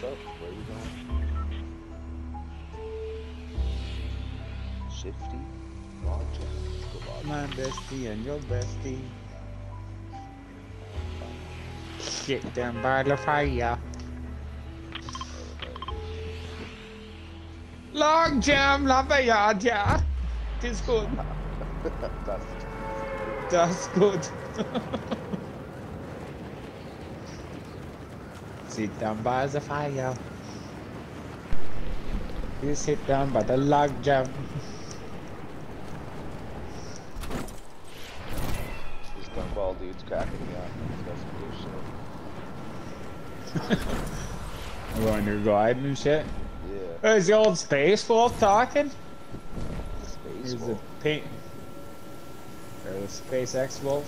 What's up? Where are we going? Shifty Roger. My bestie and your bestie. Get down by the fire. Long jam, lava yaja. That's good. That's good. That's good. Sit down by the fire. You sit down by the log jam. this gumball dude's cracking me up. He's got some good shit. I'm going to gliding and shit. Yeah. Is the old space wolf talking? Space Is the Wolf. paint or the SpaceX Wolf?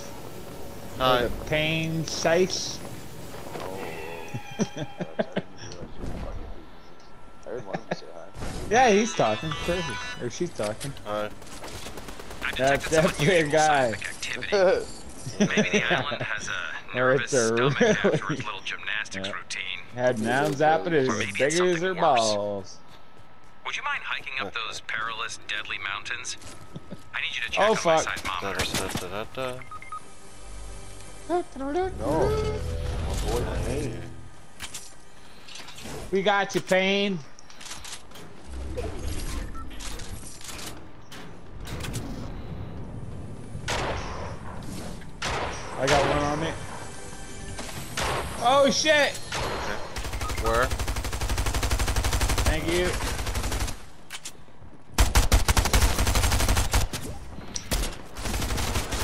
Or the Pain Sice? Yeah, he's talking. Perfect. Or she's talking. Hi. That's definitely a guy. Activity. Maybe the island has a nervous it's a stomach after its little gymnastics Yeah. routine. Had nouns up it is Or as big as her balls. Would you mind hiking up those perilous, deadly mountains? I need you to check Oh, on my fuck. Da, seismometers. da, da, da, da. No. My boy, Payne. We got you, Pain. I got one on me. Oh shit! Where? Thank you.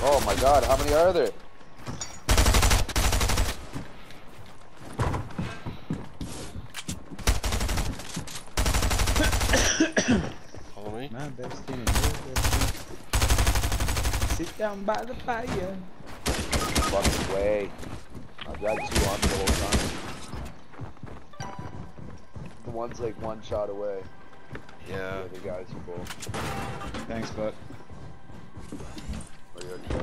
Oh my god, how many are there? Follow me. My bestie and your bestie. Sit down by the fire. Fucking way. I've got two on the whole time. The one's like one shot away. Yeah. The other guys are both. Thanks, bud. Or you're okay. I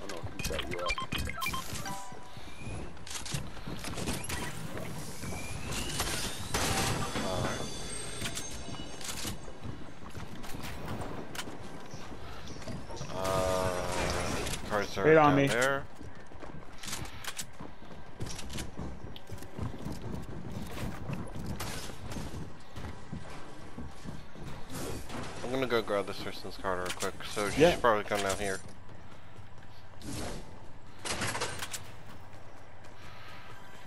don't know if he set you up. Cards are on me. there. I'm gonna go grab this person's card real quick, so she Yeah. should probably come down here.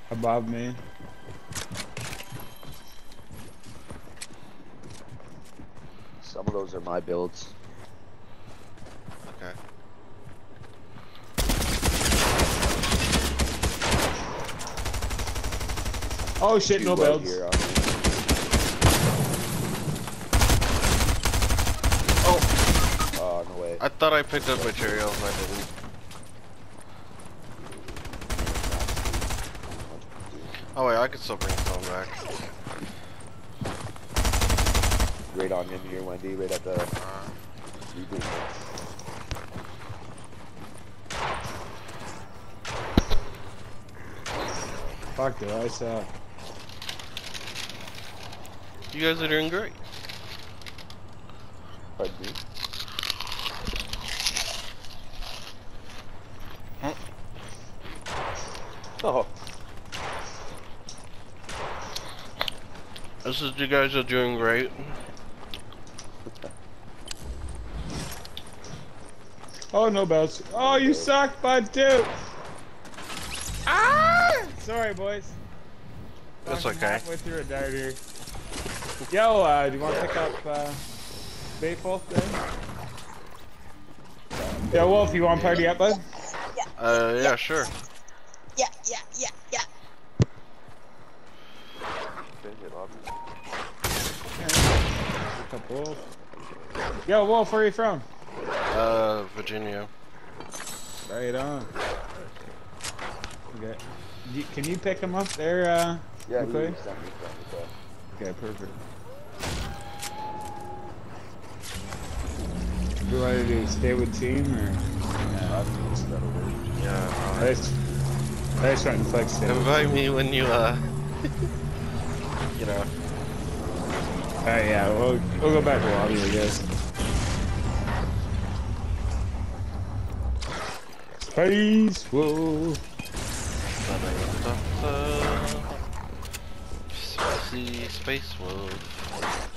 Above me. Some of those are my builds. Okay. Oh shit, Two no right builds. here. Oh, Oh, no way. I thought I picked up materials, I didn't. Oh wait, I could still bring some back. Right on in here, Wendy, right at the Uh. Fuck dude, I suck. You guys are doing great. Pardon me. Oh, This is you guys are doing great. Oh no belts. Oh you suck, bud dude. Ah! Sorry boys. That's Fucking okay. Halfway through a dart here. Yo, uh, do you want to pick up uh, bait wolf there? Yeah, Wolf, you want to party up, bud? Uh, yeah, sure. Yeah, yeah, yeah, yeah. okay, hit on me. Pick up Wolf. Yo, Wolf, where are you from? Uh, Virginia. Right on. Okay. Can you pick him up there? Uh, Yeah, Okay. He sent me from it, okay, perfect. What do you want to do? Stay with team or? but I've just got away. Yeah. I just, I just went and clicked Uh, stay. invite me when you, uh, you know. Alright, yeah, we'll, we'll go back to lobby, I guess. Space Wolf. Da-da-da-da-da. Space Wolf.